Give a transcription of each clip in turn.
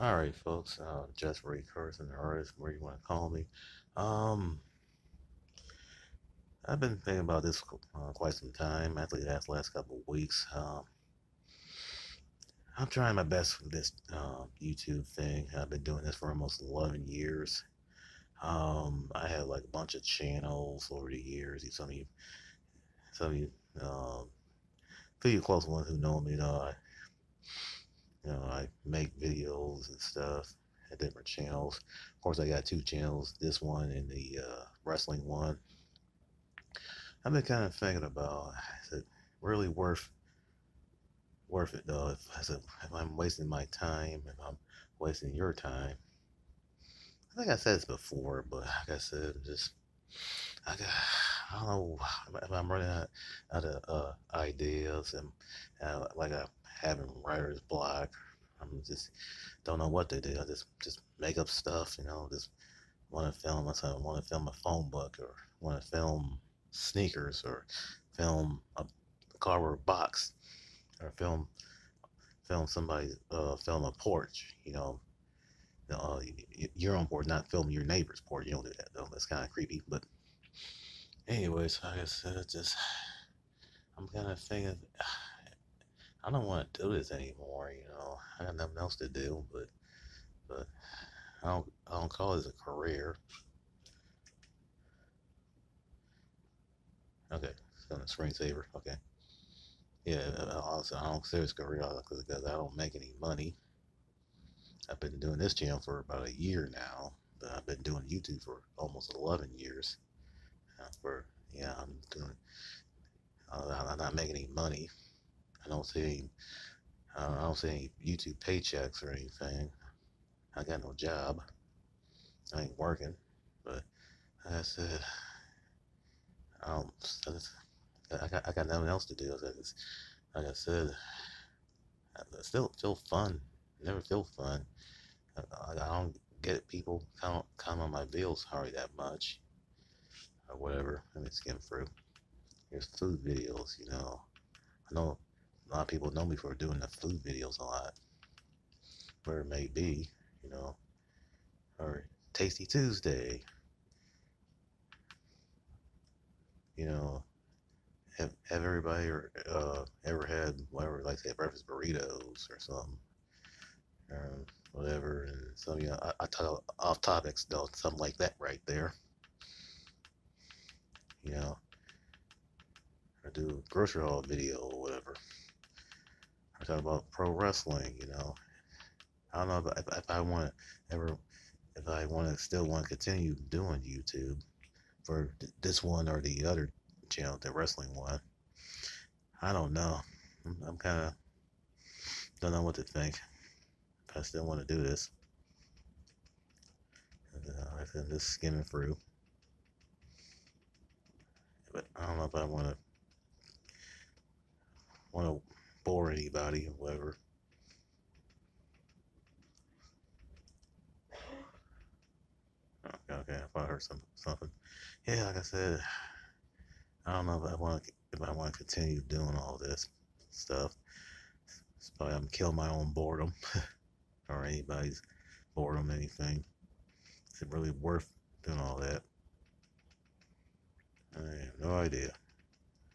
All right, folks. Uh, just Ray Carson, the artist, where you want to call me. Um, I've been thinking about this uh, quite some time. Actually, last last couple of weeks. Um, I'm trying my best with this uh, YouTube thing. I've been doing this for almost 11 years. Um, I have like a bunch of channels over the years. Some of you, some of you, um, few close ones who know me know I you know, I make videos and stuff at different channels. Of course, I got two channels, this one and the uh, wrestling one. I've been kind of thinking about, is it really worth worth it though? If, if I'm wasting my time, if I'm wasting your time. I think I said this before, but like I said, just I got I don't know if I'm running out, out of uh, ideas and uh, like I'm having writer's block. I'm just don't know what to do. I just just make up stuff, you know. Just want to film myself. Want to film a phone book, or want to film sneakers, or film a cardboard box, or film film somebody uh, film a porch. You know, uh, your own board, not filming your neighbor's porch. You don't do that though. That's kind of creepy. But anyways, like I said, just I'm kind of thinking. I don't want to do this anymore. You know, I got nothing else to do, but but I don't I don't call this a career. Okay, it's gonna screensaver. Okay, yeah. Also, I don't consider this career because I don't make any money. I've been doing this channel for about a year now, but I've been doing YouTube for almost 11 years. Uh, for yeah, I'm doing. Uh, I'm not making any money I don't see I don't see any YouTube paychecks or anything. I got no job. I ain't working, but like I said, I don't. I got I got nothing else to do. Like I said, it's still still fun. Never feel fun. I, I don't get people come on my bills hardly that much, or whatever. Let me skim through. Here's food videos. You know, I know a lot of people know me for doing the food videos a lot. Where it may be, you know. Or Tasty Tuesday. You know, have, have everybody uh, ever had whatever, like say breakfast burritos or something, or whatever. And so you know, I, I talk off topics though, something like that right there. You know, or do a grocery haul video or whatever. I talk about pro wrestling, you know. I don't know if, if I want to ever, if I want to still want to continue doing YouTube for this one or the other channel, the wrestling one. I don't know. I'm, I'm kind of don't know what to think. I still want to do this, uh, I'm just skimming through. But I don't know if I want to want to bore anybody or whatever. Okay, okay, if I heard some something. Yeah, like I said, I don't know if I want to if I want to continue doing all this stuff. It's probably I'm killing my own boredom or anybody's boredom, anything. Is it really worth doing all that? I have no idea.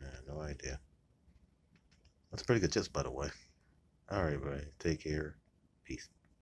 I have no idea. That's pretty good tips, by the way. All right, everybody. Take care. Peace.